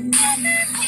and